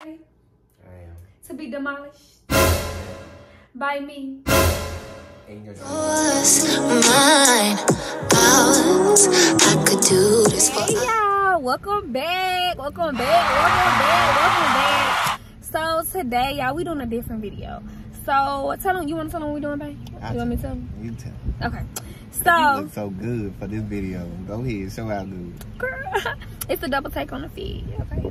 I am. To be demolished by me. And your mine, ours. I could do this for Hey y'all, welcome back, welcome back, welcome back, welcome back. So today, y'all, we doing a different video. So tell them, you want to tell them what we doing, babe? I You want me to tell them? You tell. Okay. You So, look so good for this video. Go ahead, show how good. girl, it's a double take on the feed. Okay.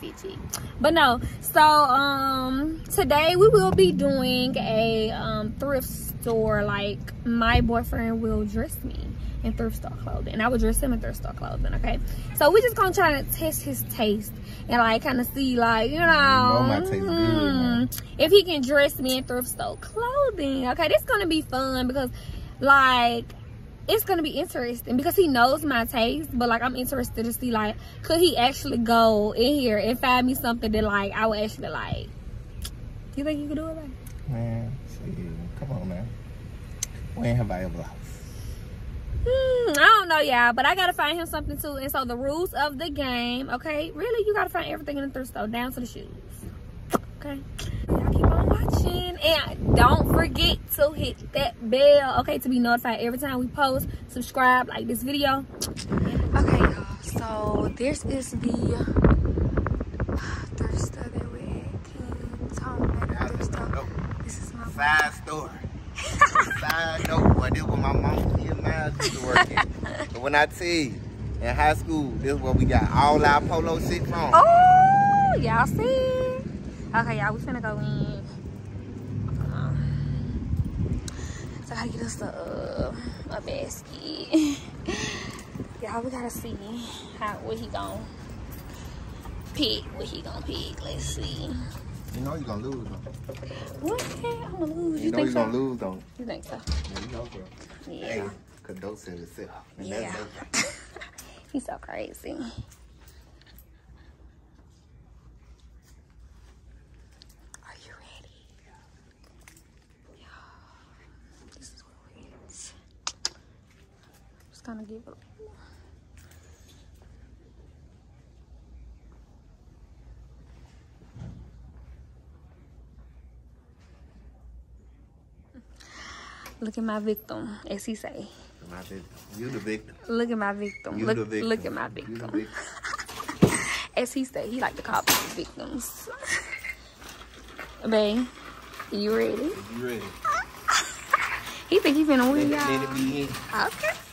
Fiji. But no, so um today we will be doing a um thrift store like my boyfriend will dress me in thrift store clothing and I will dress him in thrift store clothing, okay? So we just gonna try to test his taste and like kind of see like, you know, know good, man. mm, if he can dress me in thrift store clothing. Okay, this gonna be fun because like it's gonna be interesting because he knows my taste, but like I'm interested to see like could he actually go in here and find me something that like I would actually like. Do you think you could do it? Like? Man, shit. Come on, man. When have I ever lost? Hmm, I don't know, y'all, but I gotta find him something too. And so the rules of the game, okay? Really, you gotta find everything in the thrift store, down to the shoes. Okay. On watching. And don't forget to hit that bell, okay, to be notified every time we post. Subscribe, like this video. Okay, y'all. So this is the thrift store that we're at. King's Home at thrift store. This is my Side. Side note, boy, this was my mom here miles used to work in. But when I tell you, in high school, this is where we got all our polo shit from. Oh, y'all see? Okay, y'all, we finna go in. Um, So I gotta get us a, uh, a basket. y'all, we gotta see how what he gon' pick. What he gon' pick? Let's see. You know you're gonna lose, though. What? I'm gonna lose. You, You, know you're so? gonna lose, though. You think so? Yeah, you know, bro. Yeah. Hey, condolences to. And Yeah. that's. He's so crazy. Are you ready? Yeah. This is what it is. Just gonna give it. Look at my victim, as he say. My victim. You the victim. Look at my victim. You look, the victim. look at my victim. victim. As he said, he like to call people victims. Babe, you ready? You ready? He think he finna win, it- let it y'all. be in. Okay. Okay.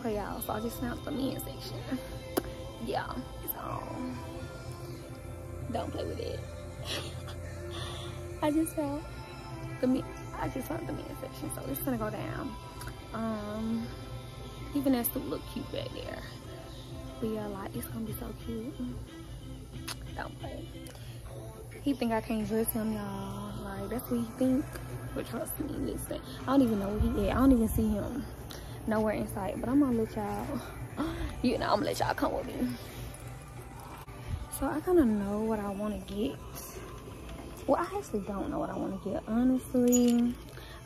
Okay, y'all. So I just snapped the men's section. Yeah. So don't play with it. I just found the men. I just found the men's section, so it's gonna go down. Um, even that suit look cute back there. But yeah, like it's gonna be so cute. Don't play. He think I can't dress him, y'all. Like that's what he think. But trust me, listen. I don't even know where he at. I don't even see him nowhere in sight. But I'm gonna let y'all. You know, I'm gonna let y'all come with me. So I kind of know what I want to get. Well, I actually don't know what I want to get. Honestly,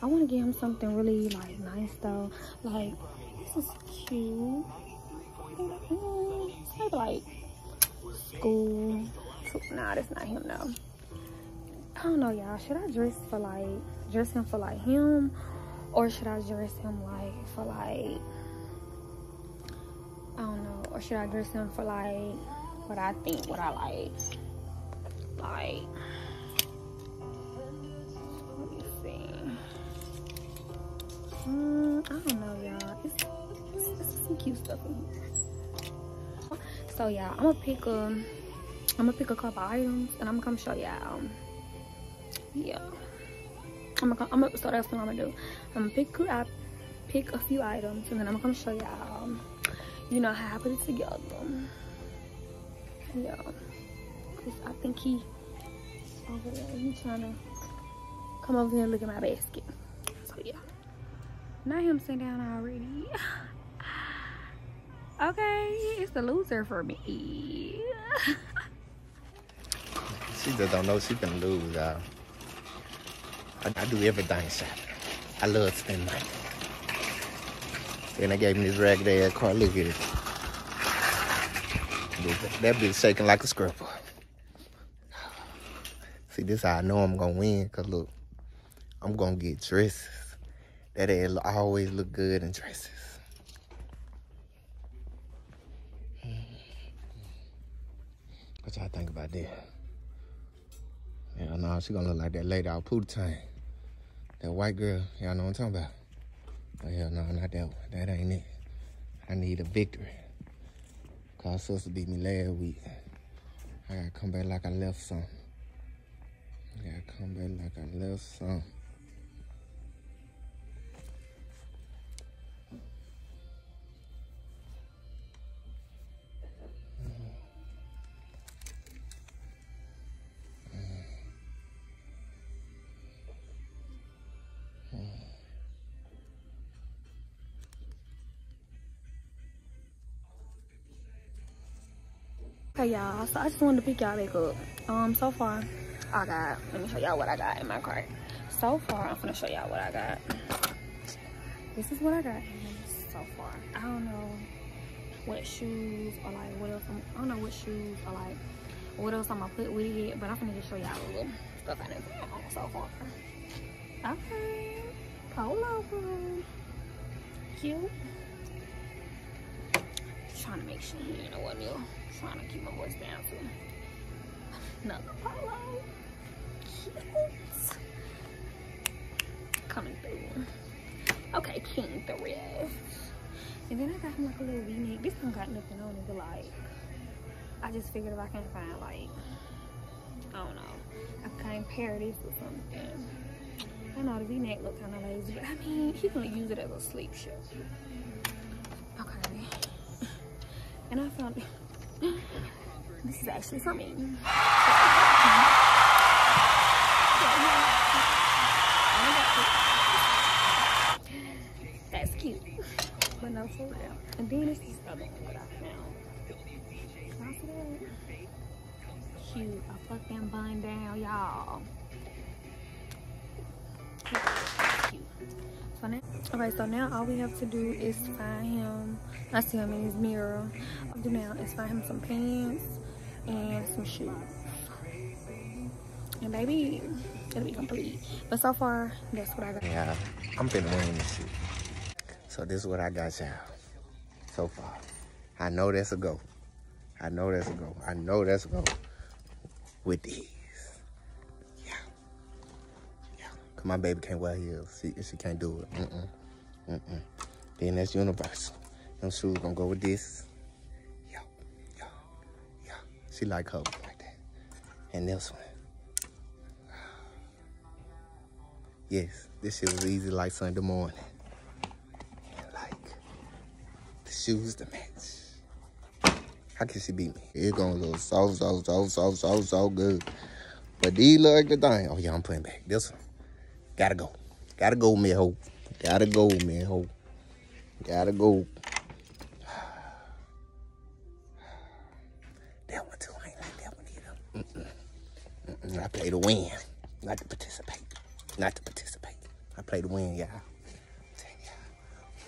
I want to get him something really like nice though. Like this is cute. Maybe like school. Nah, that's not him though. I don't know, y'all. Should I dress for like dress him for like him, or should I dress him like for like I don't know, or should I dress him for like what I think, what I like, like. Let me see. Mm, I don't know, y'all. It's, some cute stuff in here. So yeah, I'm gonna pick a, I'm gonna pick a couple items and I'm gonna come show y'all. Yeah. I'm gonna, I'm gonna, so that's what I'm gonna do. I'm gonna pick, I pick a few items and then I'm gonna show y'all, um, you know, how I put it together. Yeah. Cause I think he over there, he trying to come over here and look at my basket. So yeah. Not him sitting down already. okay, it's the loser for me. She just don't know she can lose, y'all. I, I do everything shopping. I love to spend money. Then they gave me this raggedy ass car. Look at it. That bitch shaking like a scrapper. See, this how I know I'm gonna win. Cause look, I'm gonna get dresses. That ass always look good in dresses. What y'all think about that? Yeah, no, she gonna look like that lady out Pootie Tang. That white girl, y'all know what I'm talking about. Oh, hell no, not that one. That ain't it. I need a victory. Cause sister beat me last week. I gotta come back like I left some. I gotta come back like I left some. Okay, y'all. So I just wanted to pick y'all back up. Um, so far, I got. Let me show y'all what I got in my cart. So far, I'm gonna show y'all what I got. This is what I got so far. I don't know what shoes or like what else. I'm, I don't know what shoes or like what else I'm gonna put with it, but I'm gonna just show y'all a little stuff I done found so far. Okay, polo. Cute. Trying to make sure you know what new. Trying to keep my voice down too. Another polo. Cute. Coming through. Okay, King the. And then I got him like a little V-neck. This one got nothing on it, but like, I just figured if I can find like, I don't know, I can pair this with something. I know the V-neck look kind of lazy, but I mean, he's gonna use it as a sleep shirt. And I found this is actually for me. That's cute. But no, for real. And then this is the other one that I found. Cute. I them bun down, y'all. Cute. Now, okay, so now all we have to do is find him. I see him in his mirror. All do now is find him some pants and some shoes. And baby, it'll be complete. But so far, that's what I got. Yeah, I'm finna win this. So this is what I got y'all so far. I know that's a go. I know that's a go. I know that's a go with these. My baby can't wear heels. She, she can't do it. Mm-mm. Mm-mm. Then that's universal. Them shoes gonna go with this. Yeah. Yeah. Yeah. She like her like that. And this one. Yes, this shit was easy like Sunday morning. And like the shoes to match. How can she beat me? It gonna look so, so, so, so, so, so good. But these look the thing. Oh yeah, I'm putting back. This one. Gotta go. Gotta go, ho. Gotta go, ho. Gotta go. That one too. I ain't like that one either. Mm-mm. Mm-mm. I play to win, not to participate. Not to participate. I play to win. Y'all.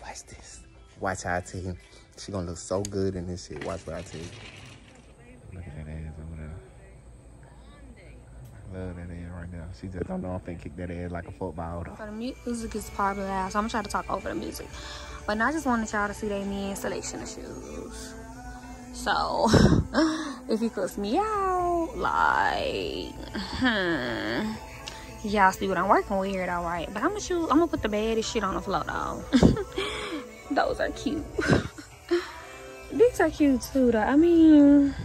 Watch this. Watch how I tell you. She gonna look so good in this shit. Watch what I tell you. Look at that ass over there. I love that ass right now. She just don't know they kick that ass like a football though. So the mu- music is loud, so I'm gonna try to talk over the music. But I just wanted y'all to see their me selection of shoes. So if he cuss me out, like, hmm, y'all see what I'm working with here? But I'm gonna shoot. I'm gonna put the baddest shit on the floor, though. Those are cute. These are cute too, though. I mean,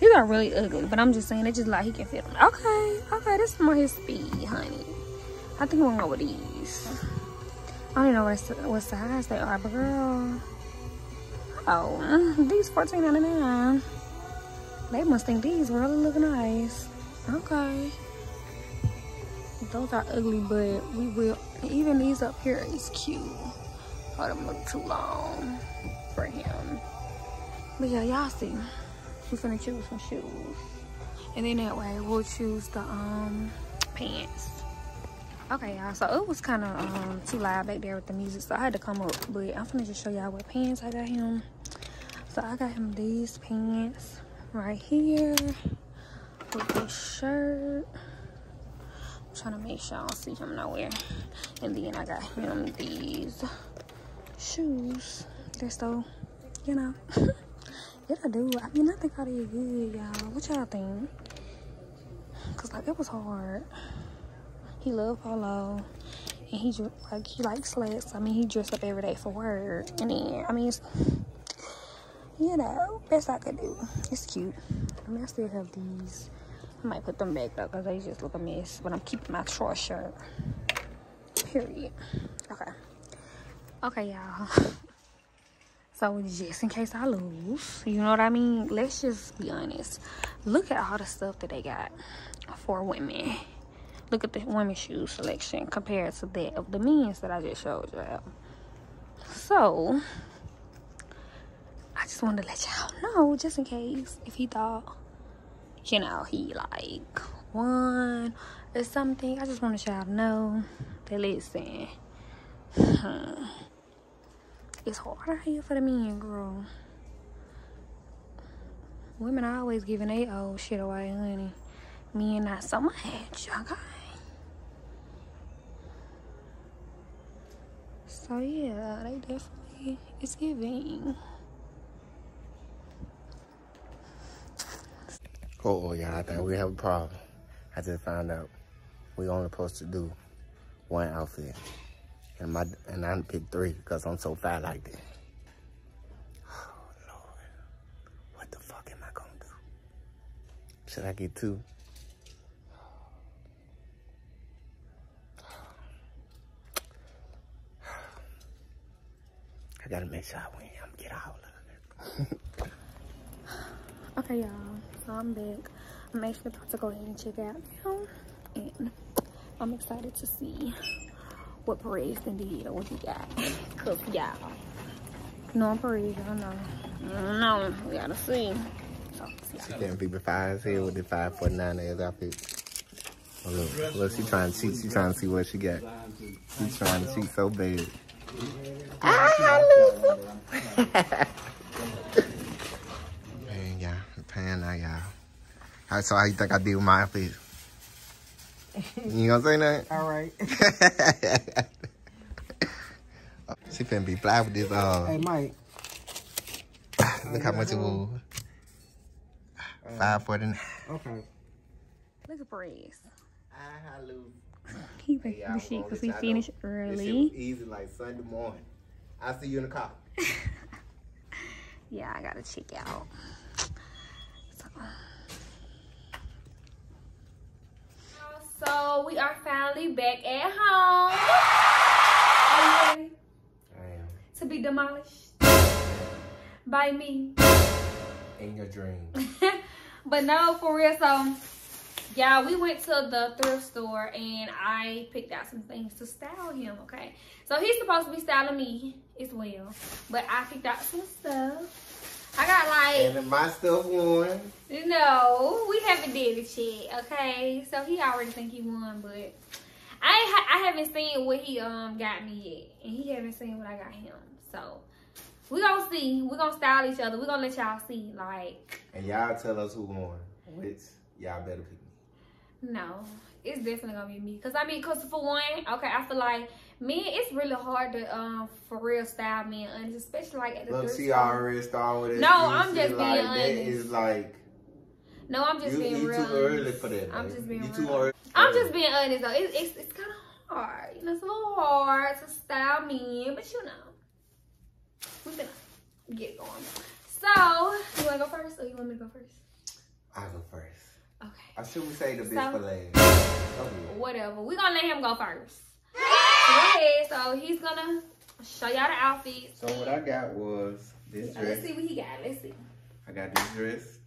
these are really ugly, but I'm just saying, it's just like he can fit them. Okay, okay, this is more his speed, honey. I think we're gonna go with these. I don't know what, size they are, but girl. Oh, these $14.99. They must think these really look nice. Okay. Those are ugly, but we will. Even these up here is cute. Oh, them look too long for him. But yeah, y'all see. We're gonna choose some shoes. And then that way we'll choose the um pants. Okay, y'all. So it was kind of um too loud back there with the music, so I had to come up. But I'm gonna just show y'all what pants I got him. So I got him these pants right here with this shirt. I'm trying to make sure I don't see him nowhere. And then I got him these shoes. They're so, you know. yeah, I do. I mean, I think I did good, y'all. What y'all think? Cause like it was hard. He loved polo, and he like he likes slacks. I mean, he dressed up every day for work, and then I mean, you know, best I could do. It's cute. I mean, I still have these. I might put them back though, cause they just look a mess. But I'm keeping my short shirt. Period. Okay. Okay, y'all. So just in case I lose, you know what I mean? Let's just be honest. Look at all the stuff that they got for women. Look at the women's shoe selection compared to that of the men's that I just showed y'all. So I just wanted to let y'all know, just in case, if he thought, you know, he like won or something. I just wanted y'all to know that listen. It's hard out here for the men, girl. Women are always giving their old shit away, honey. Men not so much, okay? So yeah, they definitely it's giving. Oh, oh y'all, I think we have a problem. I just found out we only supposed to do one outfit. And my and I picked three because I'm so fat like that. Oh Lord. What the fuck am I gonna do? Should I get two? I gotta make sure I win. I'm gonna get all of it. Okay, y'all. So I'm back. I'm actually about to go ahead and check out now. And I'm excited to see what Perez done did or what he got. Cause y'all know I'm Perez, y'all know. I. We gotta see. So, She can't be five here with the 549 as outfit. Oh, look, look, she trying to cheat. She trying to see what she got. She trying to cheat so bad. Ah, Lisa. Man, y'all, pan now, y'all. All right, so how you think I did with my outfit? You gonna say that? All right. she finna be fly with this. Uh, hey, Mike. look how much it was. Five forty nine. Okay. look at Perez. I lose. He think the shit because we finished early. easy like Sunday morning. I'll see you in the car. Yeah, I gotta check out. So. So we are finally back at home. Are you ready I am. to be demolished by me? In your dreams. but no, for real. So, yeah, we went to the thrift store and I picked out some things to style him. Okay, so he's supposed to be styling me as well, but I picked out some stuff. I got like, and my stuff won. no, we haven't did it yet. Okay, so he already think he won, but I ha- I haven't seen what he um got me yet, and he haven't seen what I got him. So. We gonna see. We gonna style each other. We gonna let y'all see. Like, And y'all tell us who won. Which y'all better pick me. No, it's definitely gonna be me. Cause I mean, cause for one, okay, I feel like me, it's really hard to um for real style me and especially like at the Look, she already started with it. No, I'm just being like, That honest. is like No, I'm just you, being you real. too early for that. I'm just being you real. too early. I'm just being honest though. It's it's, it's kind of hard. You know, it's a little hard to style me, but you know, we're gonna get going. So, you wanna go first, or you want me to go first? I go first. Okay. I should we say the bitch So- for last? Okay. whatever. We're gonna let him go first. Go ahead. So he's gonna show y'all the outfit. So what I got was this dress. Let's see what he got. Let's see. I got this dress.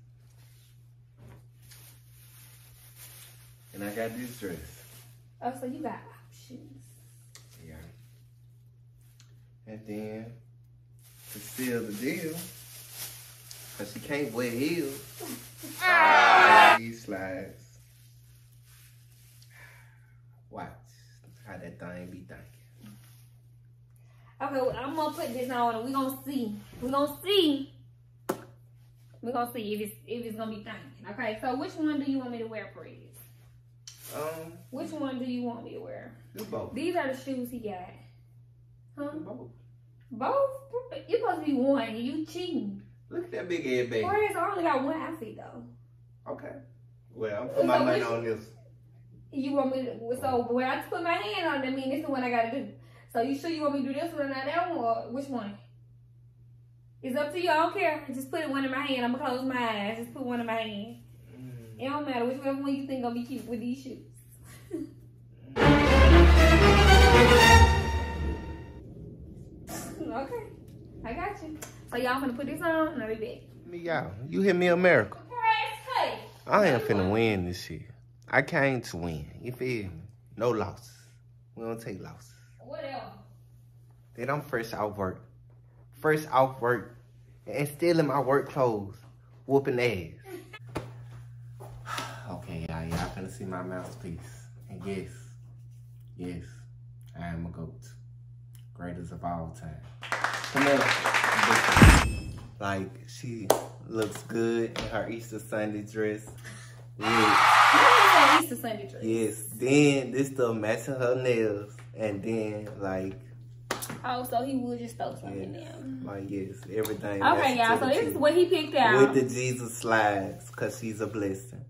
And I got this dress. Oh, so you got options. Yeah. And then to seal the deal, because she can't wear heels, ah. these slides. How that thing be thinking. Okay, well, I'm gonna put this on and we gonna see. We're gonna see. We're gonna see if it's if it's gonna be thinking. Okay, so which one do you want me to wear, Prez? Um, Which one do you want me to wear? both. These are the shoes he got. Huh? Both. Both? You supposed to be one. You cheating. Look at that big head baby. Prez, I only got one outfit though. Okay. Well, I'm putting my money on this. You want me to, so when I put my hand on it, I mean, this is the one I gotta do. So you sure you want me to do this one or not that one, or which one? It's up to you. I don't care. Just put one in my hand. I'm gonna close my eyes. Just put one in my hand. Mm. It don't matter whichever one you think gonna be cute with these shoes. okay, I got you. So y'all gonna put this on and I'll be back. Me out. You hit me America. Press, hey. I ain't finna win this shit. I came to win. You feel me? No losses. We don't take losses. Whatever. Then I'm fresh out work. Fresh out work. And still in my work clothes. Whooping ass. okay, y'all. Y'all finna see my mouthpiece. And yes. Yes. I am a GOAT. Greatest of all time. Come on. Like, she looks good in her Easter Sunday dress. Yeah. Didn't say Easter Sunday dress. Yes. Then this stuff matching her nails. And then like Oh, so he would just throw something in yes. there. Like yes, everything. Okay, y'all. So this is what he picked out. with the Jesus slides, cause she's a blessing.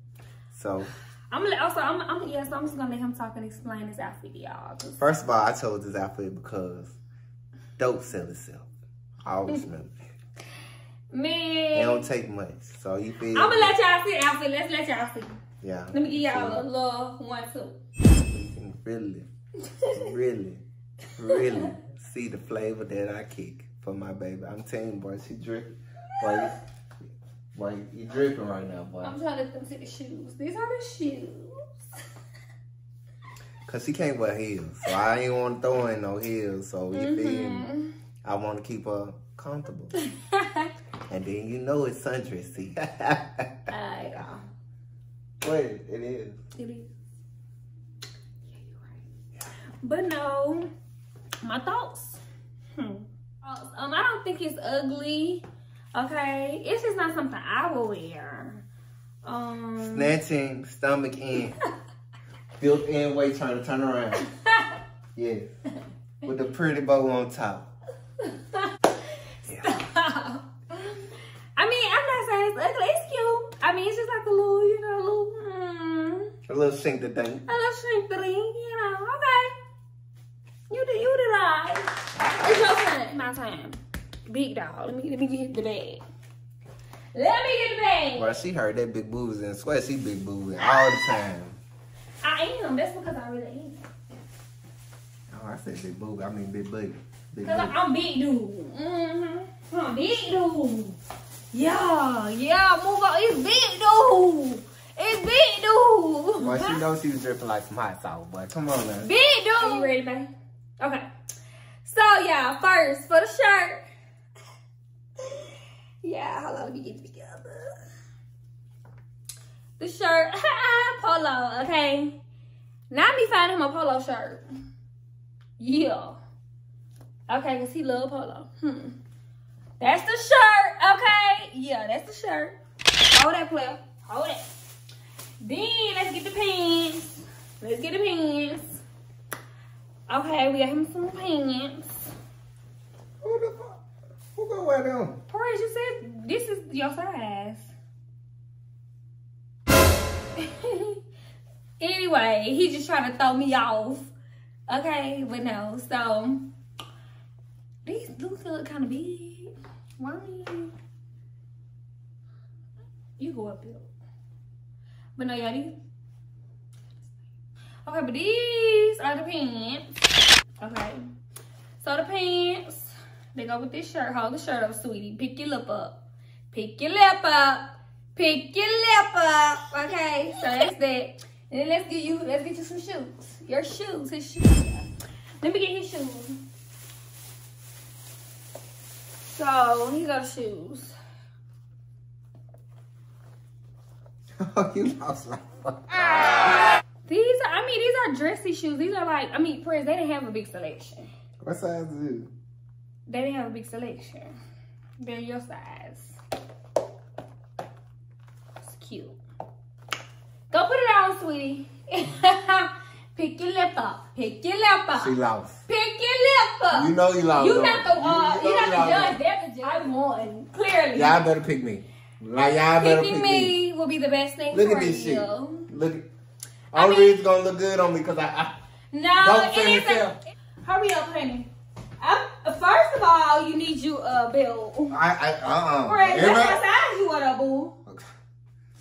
So I'm gonna also. I'm. I'm. Yeah. So I'm just gonna let him talk and explain his outfit, to y'all. first of all, I chose this outfit because dope sell itself. I always remember that. It Man, don't take much. So you feel I'm gonna let y'all see the outfit. Let's let y'all see. Yeah. Let me give y'all a little one too. You can really, really, really see the flavor that I kick for my baby. I'm telling you, boy, she dripping. Boy, boy, you dripping right now, boy. I'm trying to see the shoes. These are the shoes. Cause she can't wear heels, so I ain't want to throw in no heels. So you feel me? Mhm. I want to keep her comfortable, and then you know it's sundressy. Alright, y'all. It is. It is. Yeah, you're right. But no, my thoughts. Hmm. Um, I don't think it's ugly. Okay, it's just not something I will wear. Um, Snatching stomach in, built in weight trying to turn around. Yes, with the pretty bow on top. I mean, I'm not saying it's ugly. It's cute. I mean, it's just like a little, you know, a little, mm, A little sink the thing. a little shrink thing, you know. Okay. You did, you did all right. It's your turn. My time. Big dog. Let me, let me get the bag. Let me get the bag. Well, she heard that big boobs and swear she big boobs all the time. I am. That's because I really am. Oh, I said big boob. I mean big booty. Cause. I'm big dude. Mm-hmm. I'm big dude. Yeah, yeah, move on. It's big dude. It's big dude. Well, she knows she was dripping like some hot sauce, but come on now. Big dude. Are you ready, babe? Okay. So yeah, first for the shirt. Yeah, hold on, let me get together. The shirt, polo, okay. Now me finding him a polo shirt. Yeah. Okay, cause he love polo. Hmm. That's the shirt, okay? Yeah, that's the shirt. Hold that player. Hold it. Then let's get the pants. Let's get the pants. Okay, we got him some pants. Who the fuck? Who gonna wear them? Perez, you said this is your size. anyway, he just trying to throw me off. Okay, but no, so these these look kind of big. Why? You go up there. But no, y'all, these. Okay, but these are the pants. Okay. So the pants, they go with this shirt. Hold the shirt up, sweetie. Pick your lip up. Pick your lip up. Pick your lip up. Okay, so that's that. And then let's get you let's get you some shoes. Your shoes, his shoes. Let me get his shoes. So these got shoes. you lost like fuck. These are I mean these are dressy shoes. These are like I mean Prince, they didn't have a big selection. What size is it? They didn't have a big selection. They're your size. It's cute. Go put it on, sweetie. Pick your lip up. Pick your lip up. She lost. Pick your lip up. You know you lost. You not the uh, You you, know not you the judge. They're the judge. I won clearly. Y'all better pick me. Like y'all better pick me. me will be the best thing Look for at this shit. Look. At, I only mean- gonna look good on me because I, I No, Don't it say Hurry up, honey. Um, first of all, you need you a bill. I, I uh uh that's what size you want, boo.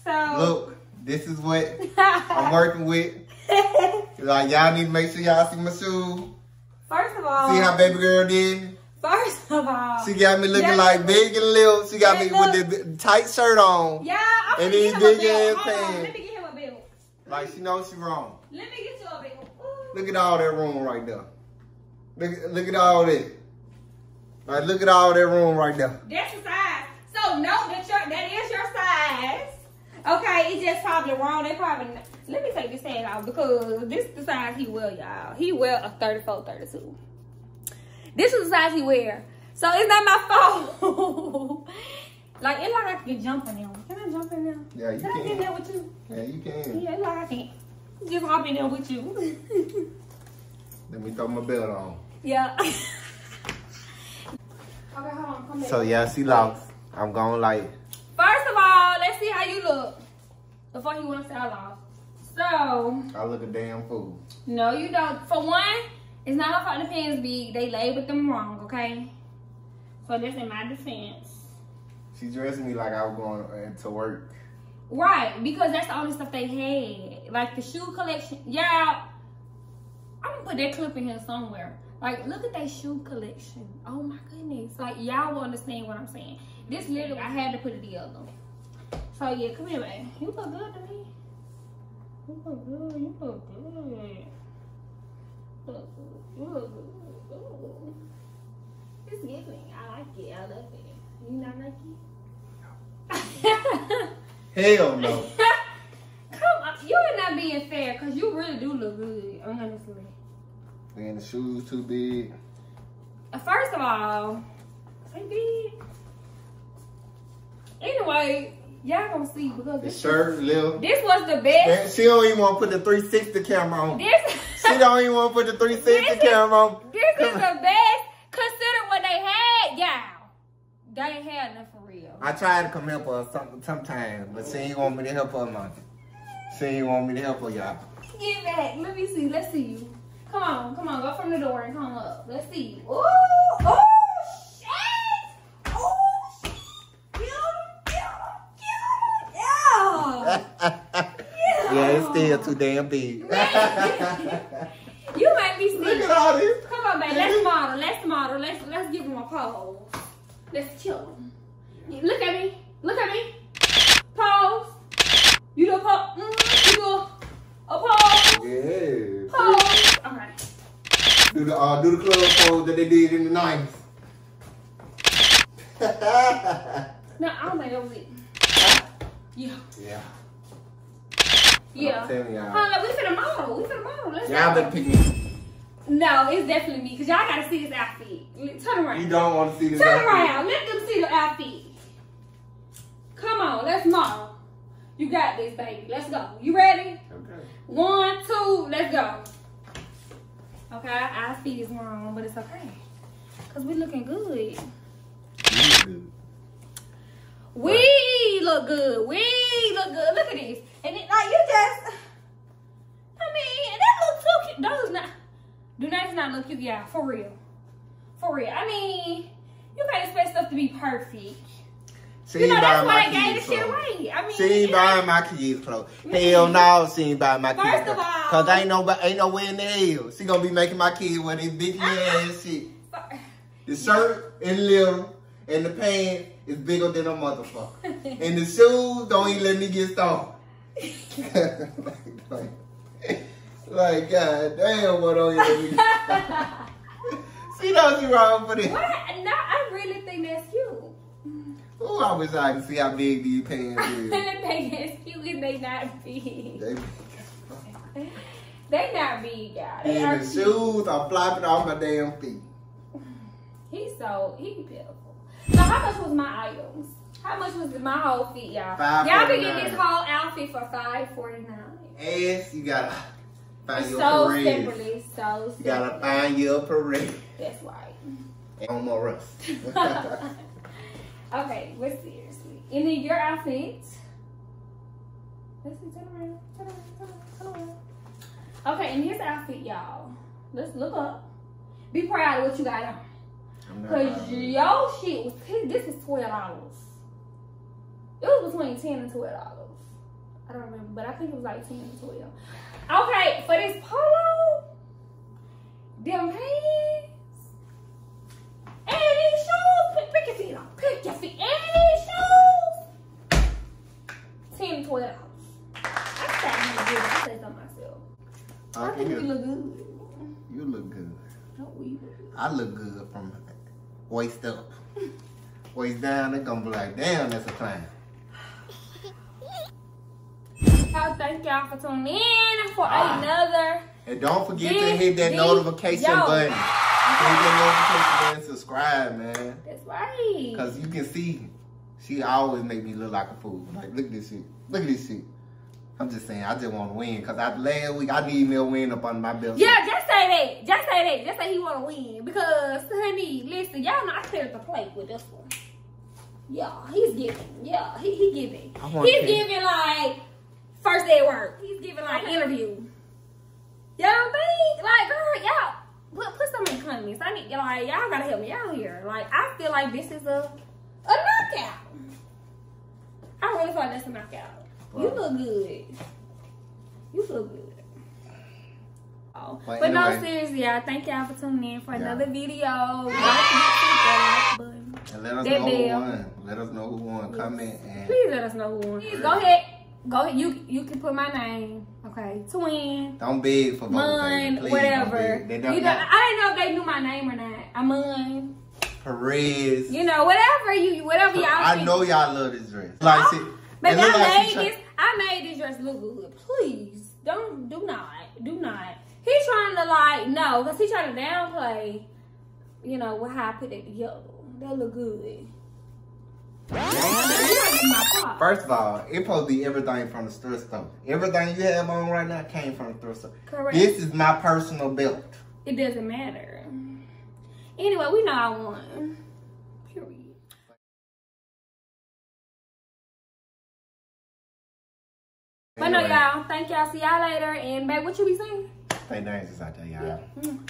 So Look, this is what I'm working with. Like y'all need to make sure y'all see my shoes. First of all, See how baby girl did? First of all, She got me looking Yeah. like big and little. She got me Yeah, with this tight shirt on. yeah, I'm And these get him a big ass pants. let me get him a bill. Like she knows she wrong. Let me get you a bill. Ooh. Look at all that room right there. Look, look at all that. Like look at all that room right there. That's the size. So know that your that is your size. Okay, it's just probably wrong. They probably let me take this tag off because this is the size he wear, y'all. He wear a 34, 32. This is the size he wear. So it's not my fault. like it's like I can jump in them. Can I jump in them? Yeah, you Can Can I get in there with you? Yeah, you can. Yeah, it's like I can. Just hop in there with you. Let me throw my belt on. yeah. okay, hold on. Come back. So yeah, she lost. I'm going like First of all, let's see how you look before he wants to say I lost. So, I look a damn fool. no, you don't. For one, it's not her fault the pants big. They labeled them wrong, okay? So that's in my defense. She dressed me like I was going uh, to work. Right, because that's the only stuff they had. Like the shoe collection. Yeah, I'm gonna put that clip in here somewhere. Like, look at that shoe collection. Oh my goodness. Like, y'all will understand what I'm saying. This literally, I had to put it together. So, yeah, come here, man. You look good to me. You look good. You look good. You look good. You look good. Ooh. It's giving. I like it. I love it. You not like it? Hell no. Come on, you are not being fair because you really do look good, honestly. and the shoes too big. Uh, First of all, they big. Anyway, y'all gonna see because The this, shirt, little. this was the best. She don't even want to put the 360 camera on. This, She don't even want to put the 360 This is- camera on. this is the best. Consider what they had, y'all. They ain't had nothing for real. I tried to come help her some, sometime, but she ain't want me to help her, man. She ain't want me to help her, y'all. Get back. Let me see. Let's see you. Come on, come on. Go from the door and come up. Let's see you. Ooh, oh, shit. Oh, shit. Get him, get him, get him. Yeah. yeah, it's still too damn big. You make me Look at all this. Come on, baby. Let's model. Let's model. Let's let's give him a pose. Let's chill him. Look at me. Look at me. Pose. You do a pose. Mm, you do a, a pose. Yeah. Pose. All right. Do the uh, do the club pose that they did in the nineties. No, I don't think that was it. Yeah. yeah. Yeah. I'm telling y'all. Hold on, we finna model. We finna model. Let's Y'all better pick me. No, it's definitely me. Because y'all gotta see this outfit. Turn around. You don't want to see this. Turn outfit. around. Let them see the outfit. Come on, let's model. You got this, baby. Let's go. You ready? Okay. One, two, let's go. Okay, our feet is wrong, but it's okay. Because we looking good. Good. We look good. We look good. Look at these. And it, like you just, I mean, and that looks so cute. Those not, do not not look cute, yeah, for real. For real. I mean, you can't expect stuff to be perfect. She You know, that's why I gave this shit away. I mean, She ain't buying my kids clothes. Hell no, she ain't buying my First kids of clothes. all- Cause ain't no, ain't nowhere in the hell. She gonna be making my kids wear this big ass shit. The shirt is little, and the pants is bigger than a motherfucker. and the shoes don't even let me get started. like, like, god damn, what on your See, She knows you wrong for this. What? No, I really think that's cute. Oh, I wish I could see how big these pants is. they that's cute and they not big. They, They not big, y'all. They are and the cute. shoes are flopping off my damn feet. He's so he pitiful. So how much was my items? How much was my whole fit, y'all? Y'all can get this whole outfit for five forty nine. Ass, you gotta find your So parade. separately, so You gotta find your parade. That's right. On my rust. okay, but seriously. And then your outfit. Let's see, turn around, turn around, turn around, turn around. Okay, and his outfit, y'all. Let's look up. Be proud of what you got on. Cause proud of it. your shit was this is twelve dollars. It was between ten and twelve dollars. I don't remember, but I think it was like ten and twelve. Okay, for this polo, them pants, and these shoes. Pick, pick your feet up. Pick your feet. And these shoes. Ten and twelve dollars. I said I'm gonna do it. I said so myself. I Okay, think you you, look good. you look good. No, we. I look good from waist up. Waist down, they're gonna be like, damn, that's a. Oh, thank y'all for tuning in for Ah. another. And don't forget to hit that this- notification yo. button. Hit that notification button, subscribe, man. That's right. Cause you can see, she always make me look like a fool. Like, look at this shit. Look at this shit. I'm just saying, I just want to win. Cause I last week I need me a win up on my belt. Yeah, just say that. Just say that. Just say he want to win. Because, honey, listen, y'all know I cleared the plate with this one. Yeah, he's giving. Yeah, he, he giving. I He's to- giving like first day at work. He's giving like interview. Y'all think? Like, girl, y'all put, put some in the comments. I need like y'all gotta help me out here. Like, I feel like this is a a knockout. I really feel like that's a knockout. You look good. You look good. Oh. But But, no, seriously, y'all. Thank y'all for tuning in for Yeah. another video. Don't forget to hit that like button. And let us That know who deal. won. Let us know who won. Comment and Please let us know who won. Please go ahead. Go ahead. You you can put my name. Okay. Twin. don't beg for. Mun, whatever. Don't don't You know, I didn't know if they knew my name or not. I'm Mun. Perez. You know, whatever you, whatever y'all. I think. know y'all love this dress. Like, oh, see, But I like made this. I made this dress look good. Please don't do not do not. He's trying to like no, cause he's trying to downplay. You know what how I put it together. That look good. You gotta give my props. First of all, it supposed to be everything from the thrift store. Everything you have on right now came from the thrift store. Correct. This is my personal belt. It doesn't matter. Anyway, we know I won. But no, y'all. Thank y'all. See y'all later. And babe, what you be saying? Stay dangerous out there, y'all. Mm.